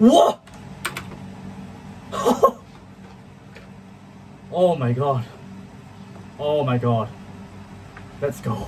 Whoa! oh my god. Oh my god. Let's go.